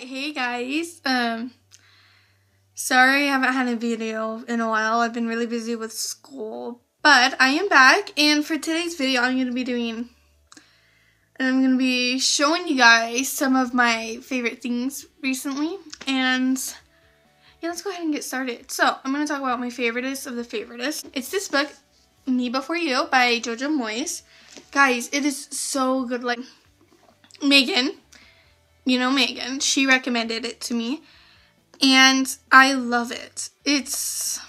Hey guys. Um sorry I haven't had a video in a while. I've been really busy with school. But I am back and for today's video I'm gonna be doing and I'm gonna be showing you guys some of my favorite things recently. And yeah, let's go ahead and get started. So I'm gonna talk about my favoriteest of the favoriteest. It's this book, Me Before You by Jojo Moyes. Guys, it is so good. Like Megan you know Megan, she recommended it to me and I love it. It's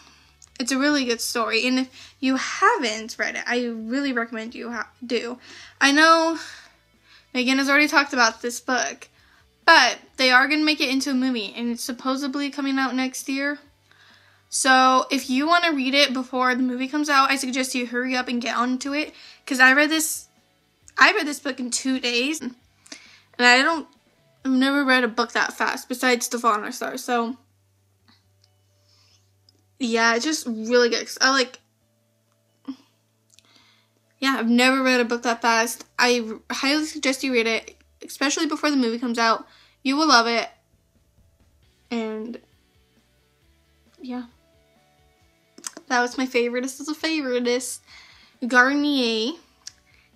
it's a really good story and if you haven't read it, I really recommend you do. I know Megan has already talked about this book, but they are going to make it into a movie and it's supposedly coming out next year. So, if you want to read it before the movie comes out, I suggest you hurry up and get onto it cuz I read this I read this book in 2 days and I don't I've never read a book that fast besides Our Stars. So yeah, it's just really good. I like yeah, I've never read a book that fast. I highly suggest you read it, especially before the movie comes out. You will love it. And yeah. That was my favorite. This is a favoriteest. Garnier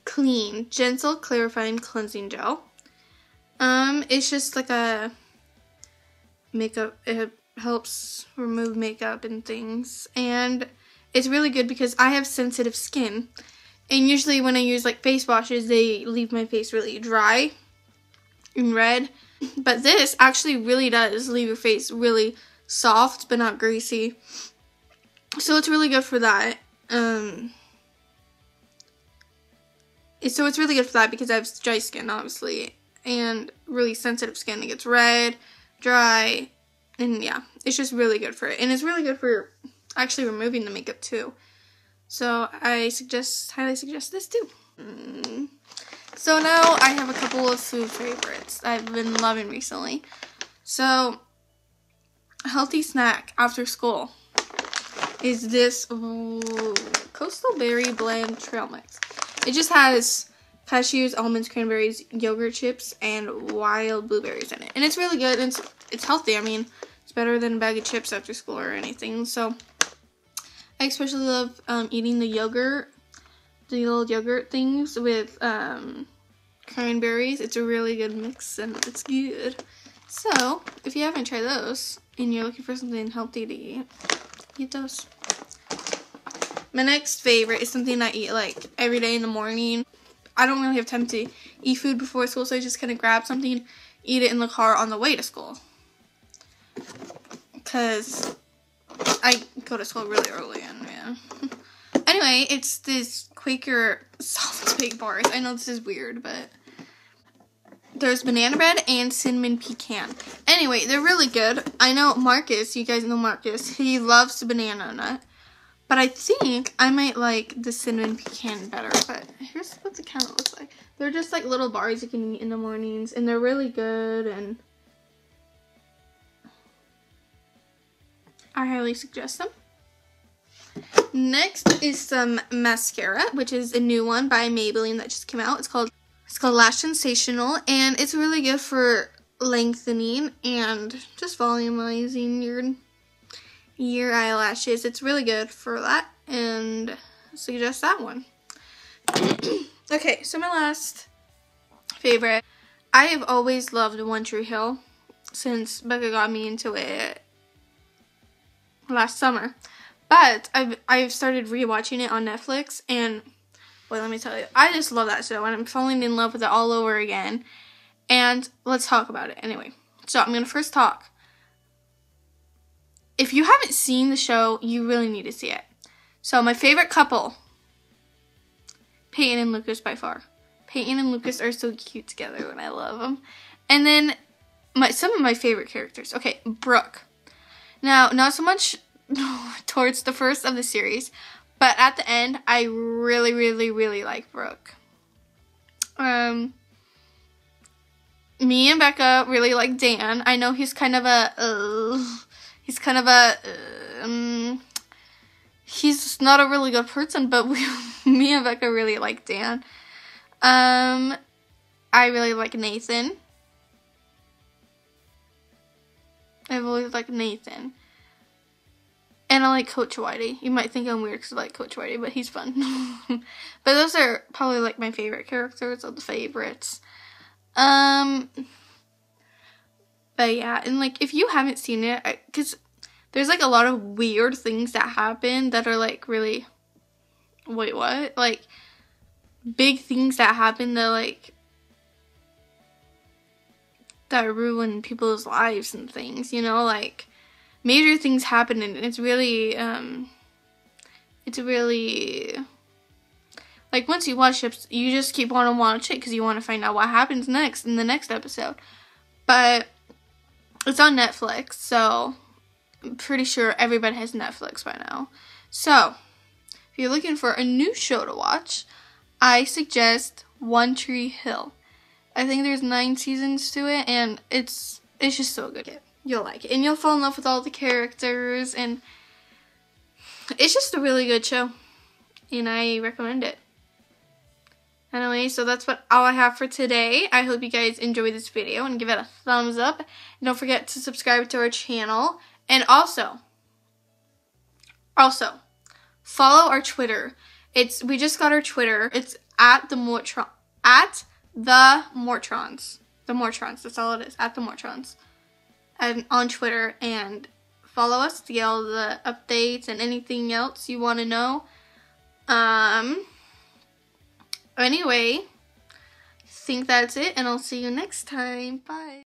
Clean Gentle Clarifying Cleansing Gel. It's just like a makeup. It helps remove makeup and things, and it's really good because I have sensitive skin, and usually when I use like face washes, they leave my face really dry and red. But this actually really does leave your face really soft but not greasy. So it's really good for that. Um, so it's really good for that because I have dry skin, obviously and really sensitive skin. that gets red, dry, and yeah, it's just really good for it. And it's really good for actually removing the makeup too. So I suggest, highly suggest this too. Mm. So now I have a couple of food favorites I've been loving recently. So, a healthy snack after school is this ooh, Coastal Berry Blend Trail Mix. It just has cashews, almonds, cranberries, yogurt chips, and wild blueberries in it. And it's really good. It's it's healthy. I mean, it's better than a bag of chips after school or anything. So I especially love um, eating the yogurt, the little yogurt things with um, cranberries. It's a really good mix and it's good. So if you haven't tried those and you're looking for something healthy to eat, eat those. My next favorite is something I eat like every day in the morning. I don't really have time to eat food before school, so I just kind of grab something, eat it in the car on the way to school. Because I go to school really early and yeah. anyway, it's this Quaker solid bake bars. I know this is weird, but there's banana bread and cinnamon pecan. Anyway, they're really good. I know Marcus, you guys know Marcus, he loves banana nut. But I think I might like the cinnamon pecan better. But here's what the kind of looks like. They're just like little bars you can eat in the mornings. And they're really good. And I highly suggest them. Next is some mascara, which is a new one by Maybelline that just came out. It's called it's called Lash Sensational, and it's really good for lengthening and just volumizing your your eyelashes. It's really good for that and suggest that one. okay, so my last favorite. I have always loved One Tree Hill since Becca got me into it last summer. But I've I've started rewatching it on Netflix and boy, let me tell you, I just love that show and I'm falling in love with it all over again. And let's talk about it anyway. So I'm gonna first talk if you haven't seen the show, you really need to see it. So my favorite couple, Peyton and Lucas by far. Peyton and Lucas are so cute together and I love them. And then my some of my favorite characters. Okay, Brooke. Now, not so much towards the first of the series, but at the end, I really, really, really like Brooke. Um, me and Becca really like Dan. I know he's kind of a. Uh, he's kind of a um, he's not a really good person, but we, me and Becca really like Dan. Um, I really like Nathan. I've always liked Nathan. And I like Coach Whitey. You might think I'm weird because I like Coach Whitey, but he's fun. but those are probably like my favorite characters of the favorites. Um, but yeah, and like if you haven't seen it, because there's like a lot of weird things that happen that are like really, wait, what? Like big things that happen that like that ruin people's lives and things, you know, like major things happen and it's really um it's really like once you watch it you just keep on to watch it because you want to find out what happens next in the next episode. But it's on netflix so pretty sure everybody has netflix by now so if you're looking for a new show to watch i suggest one tree hill i think there's nine seasons to it and it's it's just so good you'll like it. And you'll fall in love with all the characters and it's just a really good show. And I recommend it. Anyway, so that's what all I have for today. I hope you guys enjoyed this video and give it a thumbs up. And don't forget to subscribe to our channel. And also, also, follow our Twitter. It's we just got our Twitter. It's at the Mortron at the Mortrons. The Mortrons. That's all it is. At the Mortrons and on Twitter and follow us to get all the updates and anything else you want to know. Um, anyway, I think that's it, and I'll see you next time. Bye.